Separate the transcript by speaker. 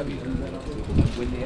Speaker 1: Quelli